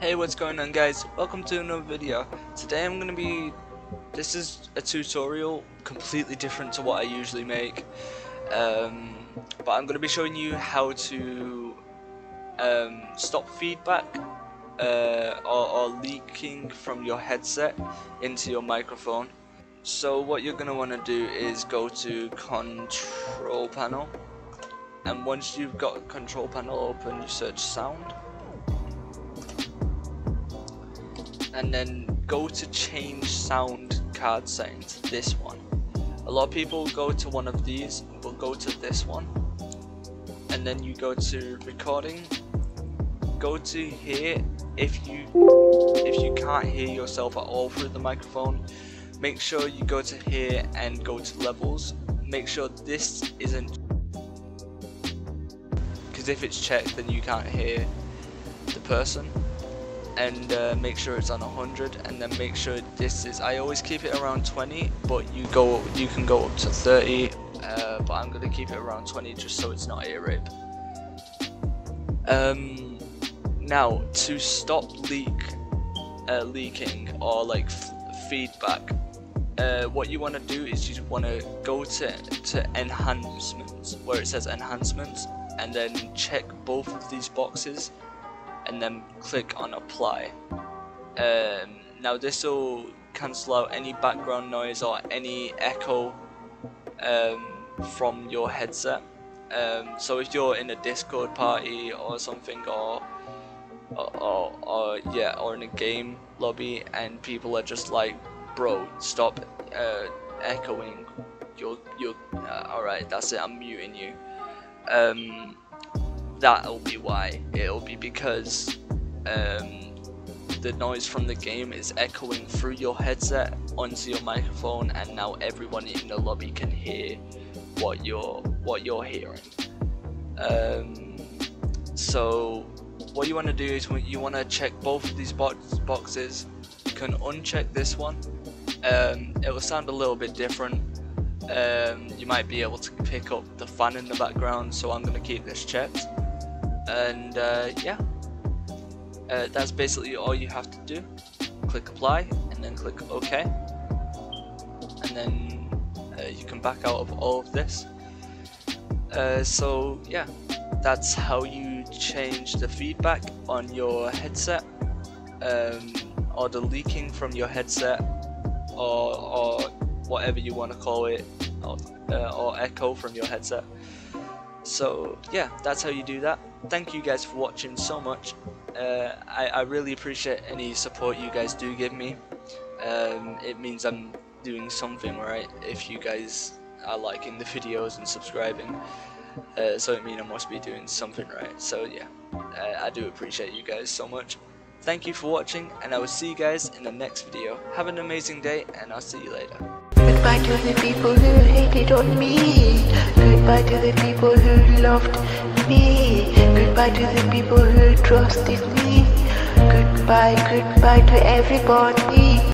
Hey what's going on guys? Welcome to another video. Today I'm gonna be this is a tutorial completely different to what I usually make. Um, but I'm gonna be showing you how to um, stop feedback uh, or, or leaking from your headset into your microphone. So what you're gonna want to do is go to control panel and once you've got control panel open you search sound and then go to change sound card settings this one. A lot of people go to one of these but go to this one. And then you go to recording. Go to here if you if you can't hear yourself at all through the microphone make sure you go to here and go to levels. Make sure this isn't because if it's checked then you can't hear the person and uh, make sure it's on 100 and then make sure this is I always keep it around 20 but you go you can go up to 30 uh, but I'm gonna keep it around 20 just so it's not ear rip. Um, now to stop leak uh, leaking or like feedback uh, what you want to do is you want to go to, to enhancements where it says enhancements and then check both of these boxes and then click on apply. Um, now this will cancel out any background noise or any echo um, from your headset. Um, so if you're in a Discord party or something or or, or, or yeah or in a game lobby and people are just like bro stop uh, echoing you're you're uh, alright that's it I'm muting you um, that'll be why. It'll be because um, the noise from the game is echoing through your headset onto your microphone, and now everyone in the lobby can hear what you're what you're hearing. Um, so what you want to do is you want to check both of these box boxes. You can uncheck this one. Um, it will sound a little bit different. Um, you might be able to pick up the fan in the background, so I'm going to keep this checked and uh, yeah. Uh, that's basically all you have to do. Click apply and then click OK. And then uh, you can back out of all of this. Uh, so yeah. That's how you change the feedback on your headset. Um, or the leaking from your headset. Or, or whatever you want to call it. Or, uh, or echo from your headset so yeah that's how you do that. Thank you guys for watching so much. Uh, I, I, really appreciate any support you guys do give me. Um, it means I'm doing something right if you guys are liking the videos and subscribing. Uh, so it means I must be doing something right. So yeah I, I do appreciate you guys so much. Thank you for watching and I will see you guys in the next video. Have an amazing day and I'll see you later Goodbye to the people who hated on me. Goodbye to the people who loved me. Goodbye to the people who trusted me. Goodbye, goodbye to everybody.